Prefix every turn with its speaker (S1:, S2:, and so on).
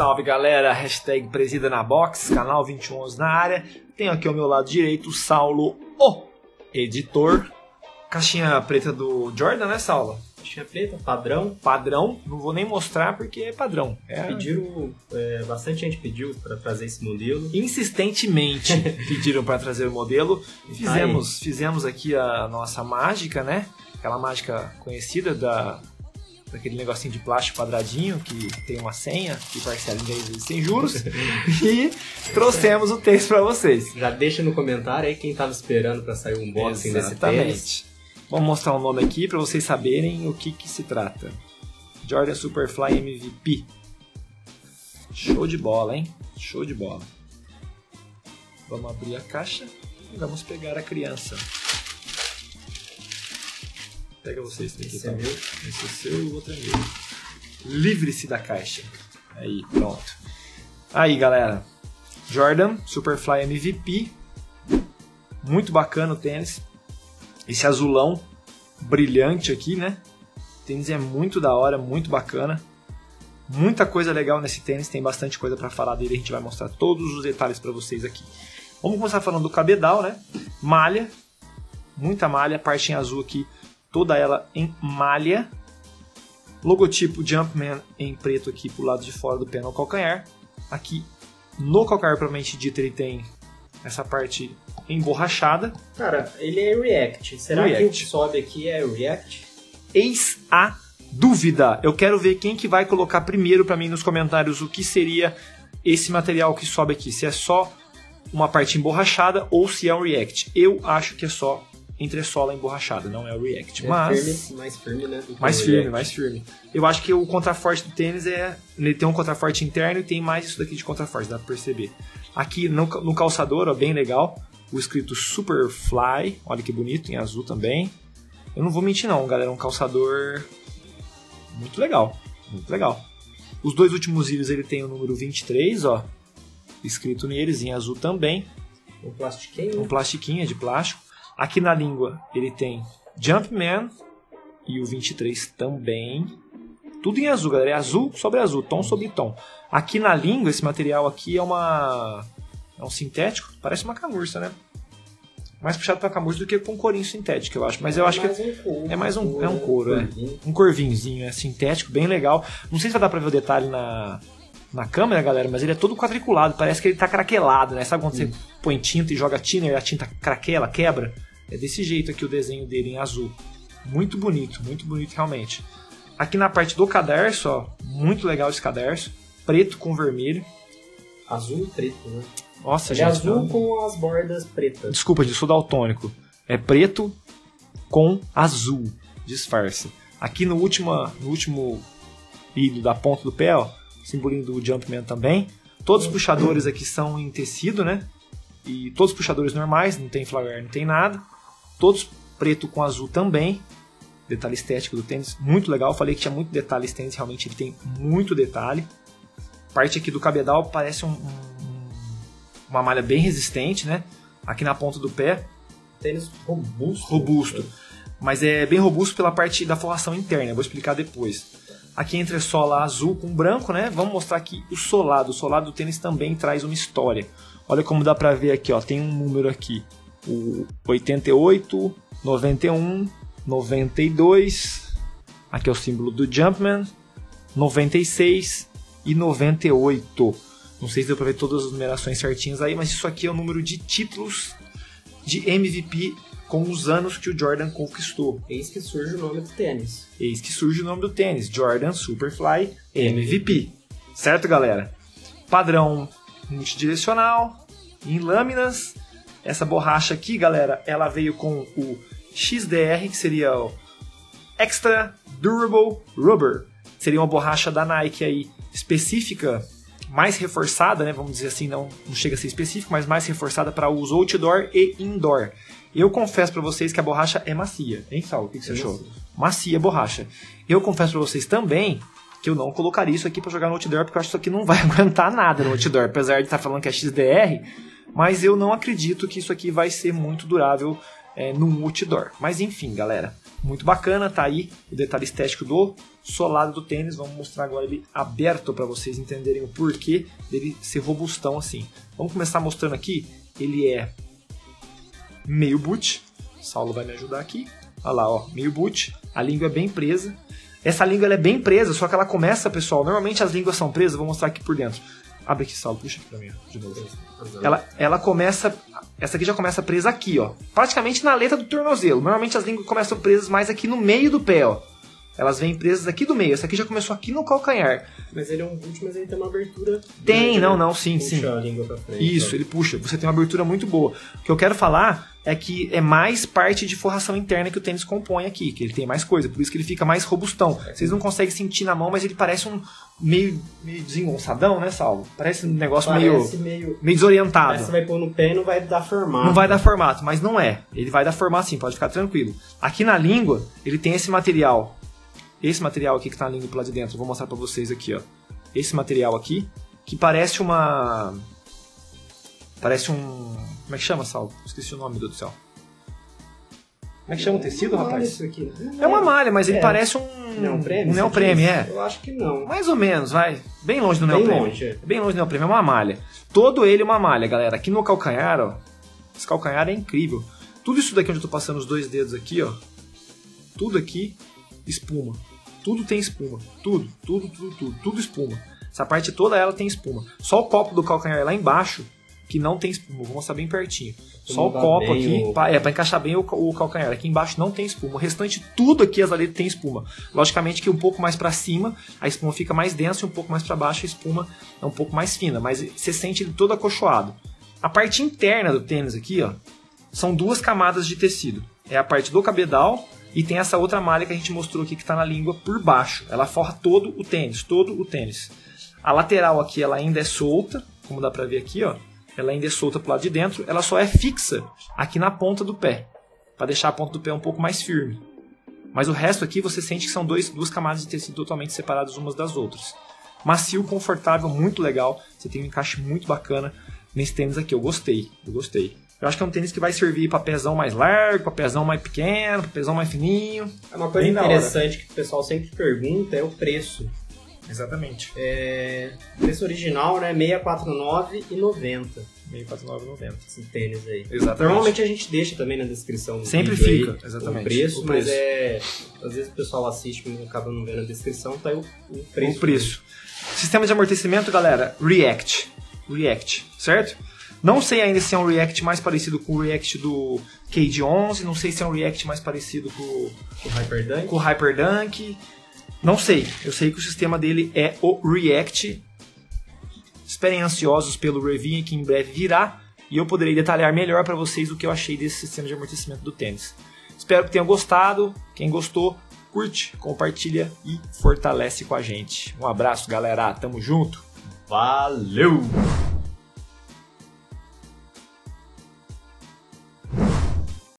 S1: salve galera, hashtag presida na box, canal 2111 na área. Tenho aqui ao meu lado direito o Saulo, o editor. Caixinha preta do Jordan, né, Saulo?
S2: Caixinha preta, padrão.
S1: Padrão, não vou nem mostrar porque é padrão. É...
S2: Pediram, é, bastante gente pediu para trazer esse modelo.
S1: Insistentemente pediram para trazer o modelo. Fizemos, fizemos aqui a nossa mágica, né? Aquela mágica conhecida da daquele negocinho de plástico quadradinho que tem uma senha que parcela em 10 vezes sem juros e trouxemos o texto para vocês.
S2: Já deixa no comentário aí quem tava esperando para sair o unboxing Exatamente. desse tênis.
S1: Vamos mostrar o nome aqui para vocês saberem o que, que se trata. Jordan Superfly MVP. Show de bola, hein? Show de bola. Vamos abrir a caixa e vamos pegar a criança. Pega vocês
S2: Esse tá? é meu.
S1: Esse é seu e o outro é meu. Livre-se da caixa. Aí, pronto. Aí, galera. Jordan Superfly MVP. Muito bacana o tênis. Esse azulão brilhante aqui, né? O tênis é muito da hora, muito bacana. Muita coisa legal nesse tênis, tem bastante coisa para falar dele, a gente vai mostrar todos os detalhes para vocês aqui. Vamos começar falando do cabedal, né? Malha, muita malha, parte em azul aqui toda ela em malha. Logotipo Jumpman em preto aqui pro lado de fora do pé no calcanhar. Aqui no calcanhar, provavelmente dito, ele tem essa parte emborrachada.
S2: Cara, ele é React. Será React. que o que sobe aqui é React?
S1: Eis a dúvida. Eu quero ver quem que vai colocar primeiro para mim nos comentários o que seria esse material que sobe aqui. Se é só uma parte emborrachada ou se é um React. Eu acho que é só entressola emborrachada, não é o React.
S2: É
S1: mas
S2: firme, mais firme, né?
S1: Mais firme, mais firme. Eu acho que o contraforte do tênis é. Ele tem um contraforte interno e tem mais isso daqui de contraforte, dá pra perceber. Aqui no, no calçador, ó, bem legal. O escrito Superfly, olha que bonito, em azul também. Eu não vou mentir não, galera, é um calçador muito legal, muito legal. Os dois últimos íris ele tem o número 23, ó, escrito neles em azul também.
S2: Um plastiquinho.
S1: Um plastiquinho, é de plástico. Aqui na língua ele tem Jumpman e o 23 também. Tudo em azul, galera. É azul sobre azul, tom sobre tom. Aqui na língua, esse material aqui é uma. É um sintético, parece uma camurça, né? Mais puxado para camurça do que com corinho sintético, eu acho. Mas eu
S2: é
S1: acho que
S2: um
S1: é mais um, é um couro, é. Um corvinzinho, é sintético, bem legal. Não sei se vai dar pra ver o detalhe na, na câmera, galera, mas ele é todo quadriculado, parece que ele tá craquelado, né? Sabe quando hum. você põe tinta e joga tinta e a tinta craquela, quebra? É desse jeito aqui o desenho dele em azul. Muito bonito, muito bonito realmente. Aqui na parte do cadarço, ó, muito legal esse cadarço. Preto com vermelho.
S2: Azul e preto, né?
S1: Nossa,
S2: Ele
S1: gente.
S2: É azul com as bordas pretas.
S1: Desculpa, eu sou daltônico. É preto com azul. Disfarce. Aqui no último, no último hilo da ponta do pé, ó, simbolinho do Jumpman também. Todos os puxadores aqui são em tecido, né? E todos os puxadores normais, não tem flagrar, não tem nada todos preto com azul também. Detalhe estético do tênis, muito legal. Falei que tinha muito detalhe esse tênis, realmente ele tem muito detalhe. Parte aqui do cabedal parece um, um, uma malha bem resistente, né? Aqui na ponta do pé.
S2: Tênis robusto.
S1: Robusto. Mas é bem robusto pela parte da forração interna, vou explicar depois. Aqui entre sola azul com branco, né? Vamos mostrar aqui o solado. O solado do tênis também traz uma história. Olha como dá pra ver aqui, ó. Tem um número aqui o 88, 91, 92, aqui é o símbolo do Jumpman, 96 e 98. Não sei se deu para ver todas as numerações certinhas aí, mas isso aqui é o número de títulos de MVP com os anos que o Jordan conquistou.
S2: Eis que surge o nome do tênis.
S1: Eis que surge o nome do tênis, Jordan Superfly MVP. Certo, galera? Padrão multidirecional, em lâminas, essa borracha aqui, galera, ela veio com o XDR, que seria o Extra Durable Rubber. Seria uma borracha da Nike aí específica, mais reforçada, né? Vamos dizer assim, não, não chega a ser específica, mas mais reforçada para uso outdoor e indoor. Eu confesso para vocês que a borracha é macia, hein, Saulo? O que, que você é achou? Macia. macia borracha. Eu confesso para vocês também que eu não colocaria isso aqui para jogar no outdoor, porque eu acho que isso aqui não vai aguentar nada no outdoor. Apesar de estar tá falando que é XDR, mas eu não acredito que isso aqui vai ser muito durável é, num outdoor. Mas enfim, galera, muito bacana, tá aí o detalhe estético do solado do tênis. Vamos mostrar agora ele aberto para vocês entenderem o porquê dele ser robustão assim. Vamos começar mostrando aqui, ele é meio boot. Saulo vai me ajudar aqui. Olha lá, ó, meio boot. A língua é bem presa. Essa língua é bem presa, só que ela começa, pessoal. Normalmente as línguas são presas, vou mostrar aqui por dentro. Abre aqui, Saulo, puxa aqui pra mim, de novo. Ela, ela começa. Essa aqui já começa presa aqui, ó. Praticamente na letra do tornozelo. Normalmente as línguas começam presas mais aqui no meio do pé, ó. Elas vêm presas aqui do meio. Essa aqui já começou aqui no calcanhar.
S2: Mas ele é um boot, mas ele tem uma abertura.
S1: Tem, grande, não, né? não, sim,
S2: puxa
S1: sim.
S2: A língua pra frente,
S1: Isso,
S2: ó.
S1: ele puxa. Você tem uma abertura muito boa. O que eu quero falar é que é mais parte de forração interna que o tênis compõe aqui, que ele tem mais coisa, por isso que ele fica mais robustão. Vocês não conseguem sentir na mão, mas ele parece um meio, meio desengonçadão, né, Salvo? Parece um negócio
S2: Parece
S1: meio,
S2: meio,
S1: meio desorientado.
S2: Você vai pôr no pé e não vai dar formato.
S1: Não vai dar formato, mas não é. Ele vai dar formato sim, pode ficar tranquilo. Aqui na língua, ele tem esse material. Esse material aqui que tá língua pro lado de dentro, vou mostrar pra vocês aqui, ó. Esse material aqui, que parece uma. Parece um. Como é que chama, Salvo? Esqueci o nome, meu Deus do céu. Como é que chama o tecido,
S2: Não,
S1: rapaz?
S2: Isso aqui.
S1: É uma malha, mas ele
S2: É.
S1: parece um.
S2: Neoprene?
S1: Um
S2: você
S1: neoprene,
S2: diz?
S1: é.
S2: Eu acho que não.
S1: Mais ou menos, vai. Bem longe do
S2: Bem
S1: neoprene.
S2: longe, é.
S1: Bem longe do neoprene, é uma malha. Todo ele é uma malha, galera. Aqui no calcanhar, ó. Esse calcanhar é incrível. Tudo isso daqui onde eu tô passando os dois dedos aqui, ó. Tudo aqui, espuma. Tudo tem espuma. Tudo, tudo, tudo, tudo. Tudo espuma. Essa parte toda ela tem espuma. Só o copo do calcanhar lá embaixo que não tem espuma. Vou mostrar bem pertinho. Só o copo aqui,
S2: o-
S1: pra- é, pra encaixar bem o, o calcanhar. Aqui embaixo não tem espuma. O restante, tudo aqui, as aletas tem espuma. Logicamente que um pouco mais pra cima, a espuma fica mais densa e um pouco mais pra baixo, a espuma é um pouco mais fina. Mas você sente ele todo acolchoado. A parte interna do tênis aqui, ó, são duas camadas de tecido. É a parte do cabedal e tem essa outra malha que a gente mostrou aqui que está na língua por baixo. Ela forra todo o tênis, todo o tênis. A lateral aqui ela ainda é solta, como dá pra ver aqui, ó. Ela ainda é solta pro lado de dentro, ela só é fixa aqui na ponta do pé, para deixar a ponta do pé um pouco mais firme. Mas o resto aqui você sente que são dois, duas camadas de tecido totalmente separadas umas das outras. Macio, confortável, muito legal. Você tem um encaixe muito bacana nesse tênis aqui. Eu gostei, eu gostei. Eu acho que é um tênis que vai servir para pezão mais largo, para pezão mais pequeno, para pezão mais fininho.
S2: É uma coisa
S1: Bem
S2: interessante que o pessoal sempre pergunta é o preço.
S1: Exatamente.
S2: É, o preço original, né, 649,90
S1: 649,90.
S2: esse tênis aí.
S1: Exatamente.
S2: Normalmente a gente deixa também na descrição do
S1: Sempre fica,
S2: aí,
S1: exatamente.
S2: o preço,
S1: O
S2: mas
S1: preço.
S2: é às vezes o pessoal assiste e acaba não vendo a descrição, tá aí o, o preço.
S1: O preço. Sistema de amortecimento, galera, React. React, certo? Não sei ainda se é um React mais parecido com o React do KD11, não sei se é um React mais parecido com,
S2: O Hyperdunk.
S1: com o Hyperdunk. Não sei. Eu sei que o sistema dele é o React. Esperem ansiosos pelo review que em breve virá e eu poderei detalhar melhor para vocês o que eu achei desse sistema de amortecimento do tênis. Espero que tenham gostado. Quem gostou, curte, compartilha e fortalece com a gente. Um abraço, galera. Tamo junto.
S2: Valeu!